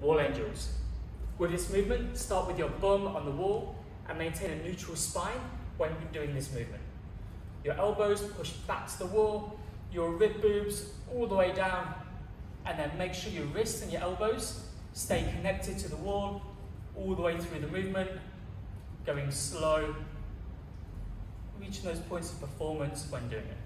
wall angels. With this movement, start with your bum on the wall and maintain a neutral spine when you're doing this movement. Your elbows push back to the wall, your rib boobs all the way down, and then make sure your wrists and your elbows stay connected to the wall all the way through the movement, going slow, reaching those points of performance when doing it.